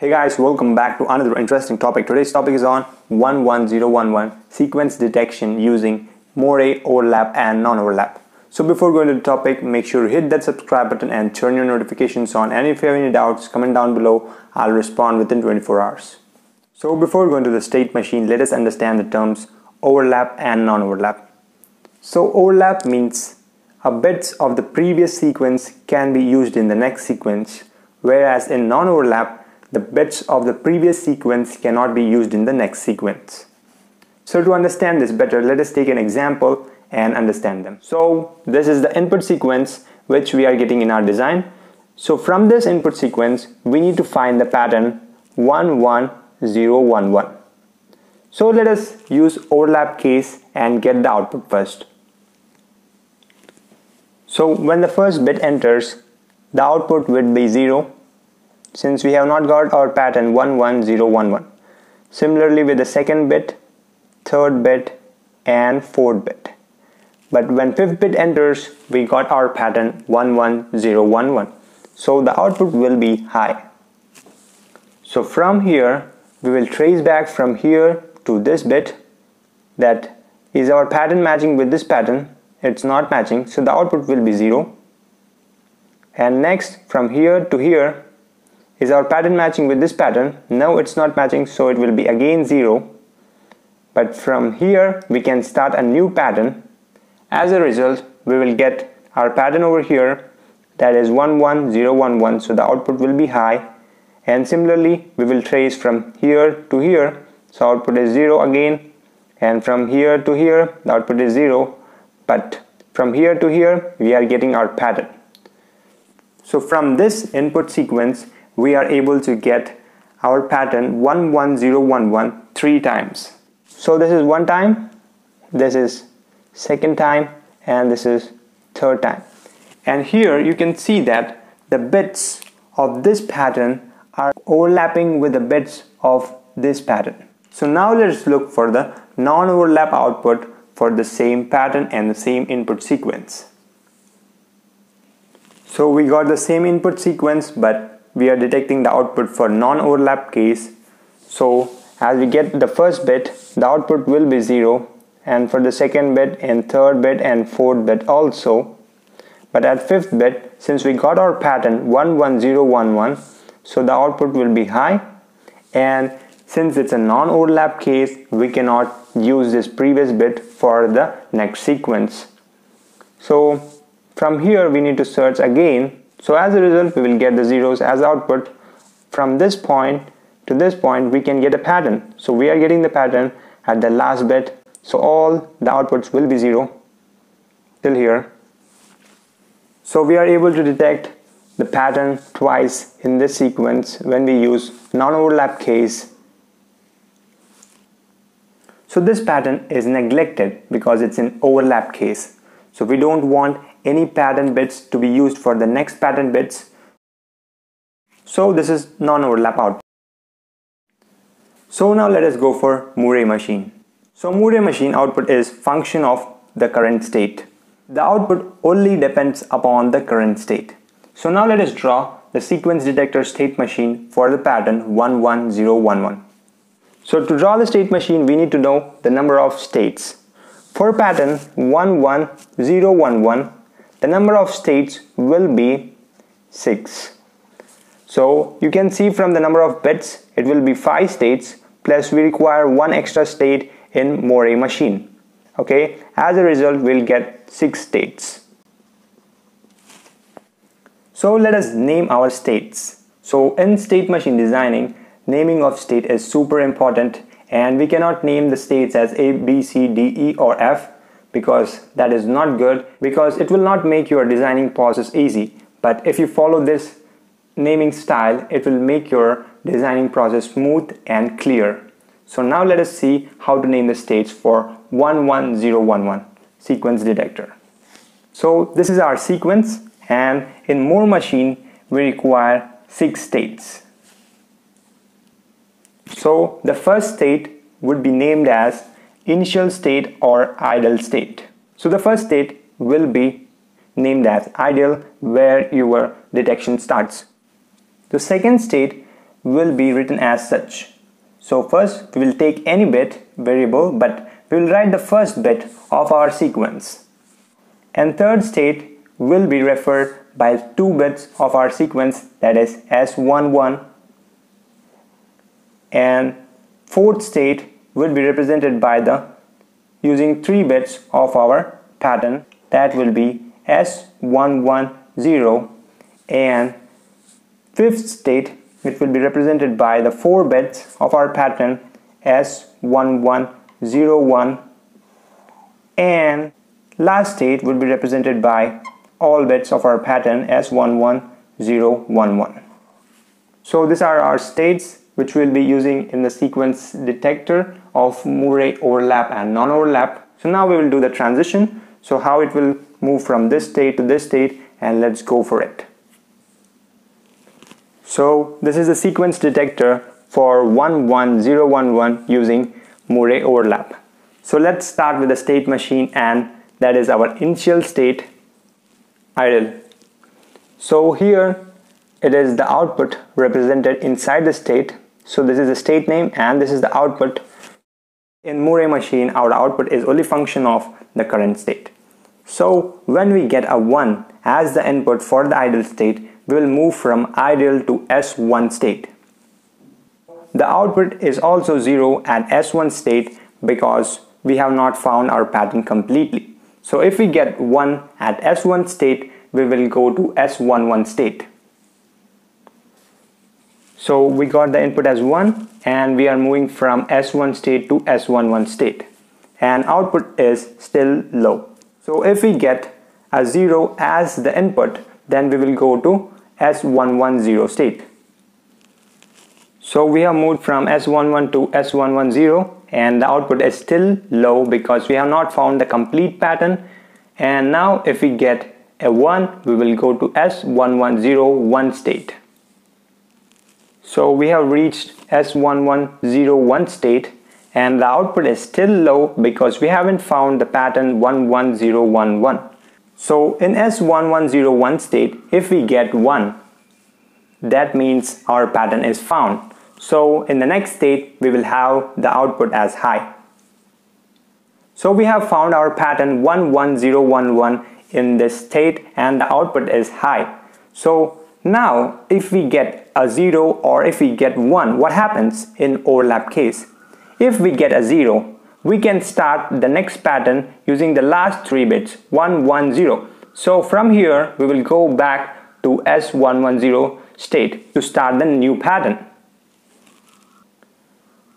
Hey guys, welcome back to another interesting topic. Today's topic is on 11011 sequence detection using Moore overlap and non-overlap. So before going to the topic, make sure to hit that subscribe button and turn your notifications on. And if you have any doubts, comment down below. I'll respond within 24 hours. So before going to the state machine, let us understand the terms overlap and non-overlap. So overlap means a bits of the previous sequence can be used in the next sequence, whereas in non-overlap, the bits of the previous sequence cannot be used in the next sequence. So to understand this better, let us take an example and understand them. So this is the input sequence which we are getting in our design. So from this input sequence, we need to find the pattern 11011. So let us use overlap case and get the output first. So when the first bit enters, the output would be 0 since we have not got our pattern 11011. Similarly with the second bit, third bit and fourth bit. But when fifth bit enters, we got our pattern 11011. So the output will be high. So from here, we will trace back from here to this bit that is our pattern matching with this pattern. It's not matching, so the output will be 0. And next from here to here, is our pattern matching with this pattern? No, it's not matching, so it will be again 0. But from here, we can start a new pattern. As a result, we will get our pattern over here that is 11011, so the output will be high. And similarly, we will trace from here to here, so output is 0 again. And from here to here, the output is 0. But from here to here, we are getting our pattern. So from this input sequence, we are able to get our pattern 11011 three times. So this is one time, this is second time, and this is third time. And here you can see that the bits of this pattern are overlapping with the bits of this pattern. So now let's look for the non-overlap output for the same pattern and the same input sequence. So we got the same input sequence but we are detecting the output for non-overlap case. So as we get the first bit the output will be 0 and for the second bit and third bit and fourth bit also. But at fifth bit since we got our pattern 11011 so the output will be high. And since it's a non-overlap case we cannot use this previous bit for the next sequence. So from here we need to search again so as a result, we will get the zeros as output. From this point to this point, we can get a pattern. So we are getting the pattern at the last bit. So all the outputs will be zero till here. So we are able to detect the pattern twice in this sequence when we use non-overlap case. So this pattern is neglected because it's an overlap case. So we don't want any pattern bits to be used for the next pattern bits. So this is non-overlap output. So now let us go for Moore machine. So Moore machine output is function of the current state. The output only depends upon the current state. So now let us draw the sequence detector state machine for the pattern 11011. So to draw the state machine we need to know the number of states. For pattern 11011 the number of states will be 6 so you can see from the number of bits it will be 5 states plus we require one extra state in Moore machine. Okay? As a result we'll get 6 states. So let us name our states. So in state machine designing naming of state is super important and we cannot name the states as A, B, C, D, E or F because that is not good because it will not make your designing process easy. But if you follow this naming style it will make your designing process smooth and clear. So now let us see how to name the states for 11011 sequence detector. So this is our sequence and in Moore machine we require six states. So the first state would be named as initial state or idle state. So the first state will be named as idle where your detection starts. The second state will be written as such. So first we will take any bit variable but we will write the first bit of our sequence. And third state will be referred by two bits of our sequence that is S11 and fourth state will be represented by the using three bits of our pattern. That will be S110 and fifth state it will be represented by the four bits of our pattern S1101 and last state will be represented by all bits of our pattern S11011. So these are our states which we'll be using in the sequence detector of Moore overlap and non-overlap. So now we will do the transition. So how it will move from this state to this state and let's go for it. So this is a sequence detector for 11011 using Moore overlap. So let's start with the state machine and that is our initial state idle. So here it is the output represented inside the state. So this is the state name and this is the output. In Moore machine our output is only function of the current state. So when we get a 1 as the input for the idle state we will move from idle to S1 state. The output is also 0 at S1 state because we have not found our pattern completely. So if we get 1 at S1 state, we will go to S11 state. So we got the input as 1 and we are moving from S1 state to S11 state and output is still low. So if we get a 0 as the input then we will go to S110 state. So we have moved from S11 to S110 and the output is still low because we have not found the complete pattern and now if we get a 1 we will go to S1101 state. So we have reached S1101 state and the output is still low because we haven't found the pattern 11011. So in S1101 state, if we get 1, that means our pattern is found. So in the next state, we will have the output as high. So we have found our pattern 11011 in this state and the output is high. So now if we get a 0 or if we get 1, what happens in overlap case? If we get a 0, we can start the next pattern using the last three bits 110 so from here we will go back to S110 state to start the new pattern.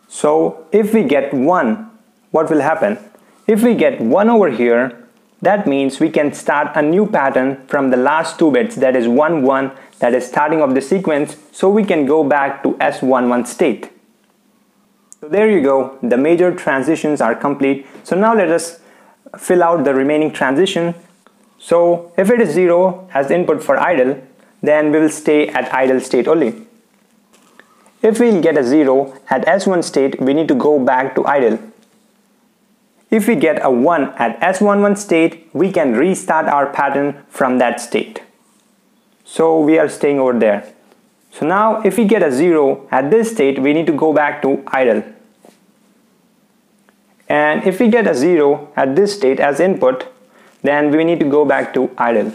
So if we get 1 what will happen? If we get 1 over here that means we can start a new pattern from the last two bits that is 1 1 that is starting of the sequence so we can go back to S11 state so there you go, the major transitions are complete. So now let us fill out the remaining transition. So if it is 0 as input for idle, then we will stay at idle state only. If we'll get a 0 at S1 state, we need to go back to idle. If we get a 1 at S11 state, we can restart our pattern from that state. So we are staying over there. So now if we get a 0 at this state, we need to go back to idle. And if we get a 0 at this state as input, then we need to go back to idle.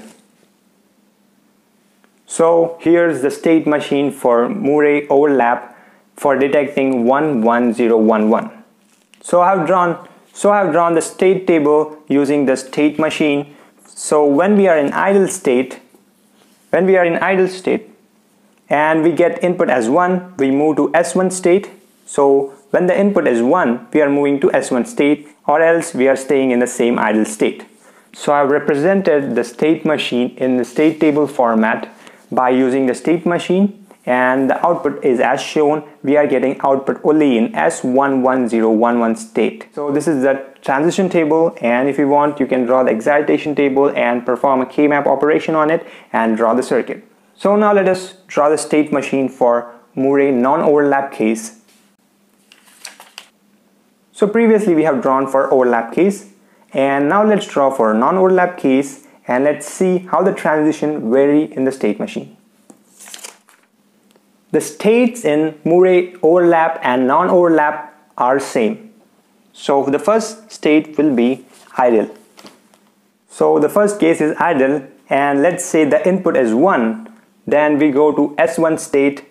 So here's the state machine for Moore overlap for detecting 11011. So I have drawn so I have drawn the state table using the state machine. So when we are in idle state, when we are in idle state, and we get input as 1 we move to S1 state. So when the input is 1 we are moving to S1 state or else we are staying in the same idle state. So I've represented the state machine in the state table format by using the state machine and the output is as shown we are getting output only in S11011 state so this is the transition table and if you want you can draw the excitation table and perform a k-map operation on it and draw the circuit so now let us draw the state machine for Moore non-overlap case. So previously we have drawn for overlap case and now let's draw for non-overlap case and let's see how the transition vary in the state machine. The states in Moore overlap and non-overlap are same. So the first state will be idle. So the first case is idle and let's say the input is 1 then we go to S1 state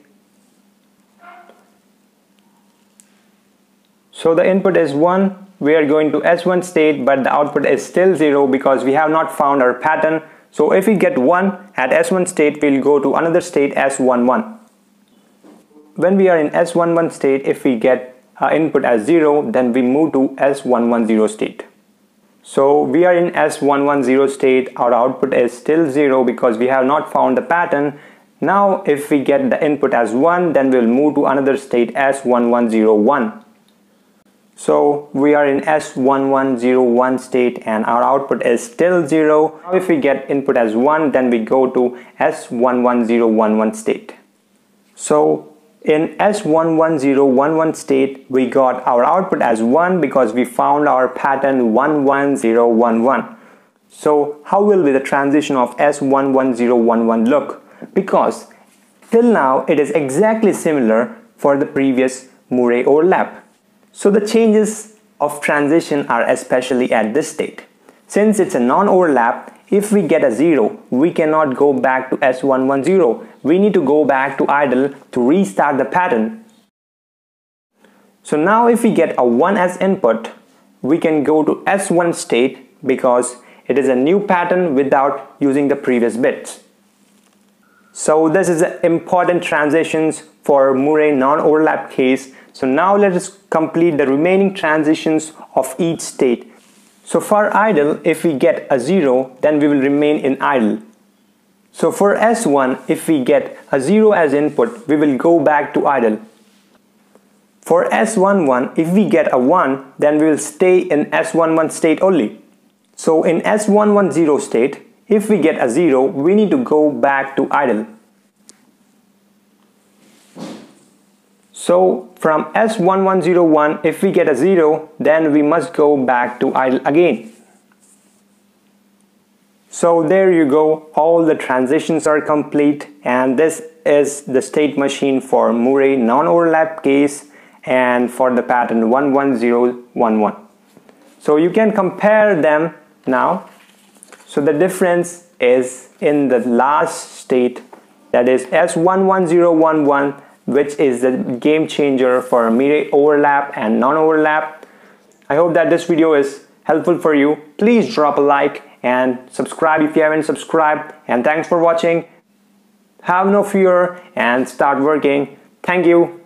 so the input is 1 we are going to S1 state but the output is still 0 because we have not found our pattern so if we get 1 at S1 state we'll go to another state S11 when we are in S11 state if we get uh, input as 0 then we move to S110 state so we are in S110 state, our output is still 0 because we have not found the pattern. Now if we get the input as 1 then we'll move to another state S1101. So we are in S1101 state and our output is still 0. Now if we get input as 1 then we go to S11011 state. So in S11011 state, we got our output as 1 because we found our pattern 11011. So how will be the transition of S11011 look? Because till now it is exactly similar for the previous Moore overlap. So the changes of transition are especially at this state. Since it's a non-overlap, if we get a 0, we cannot go back to S110. We need to go back to idle to restart the pattern. So now if we get a 1 as input, we can go to S1 state because it is a new pattern without using the previous bits. So this is an important transitions for Moore non-overlap case. So now let us complete the remaining transitions of each state. So for idle, if we get a 0, then we will remain in idle. So for S1, if we get a 0 as input, we will go back to idle. For S11, if we get a 1, then we will stay in S11 state only. So in S110 state, if we get a 0, we need to go back to idle. So from S1101, if we get a 0, then we must go back to idle again. So there you go, all the transitions are complete and this is the state machine for Moore non-overlap case and for the pattern 11011. So you can compare them now. So the difference is in the last state that is S11011 which is the game changer for Moore overlap and non-overlap. I hope that this video is helpful for you. Please drop a like and subscribe if you haven't subscribed. And thanks for watching. Have no fear and start working. Thank you.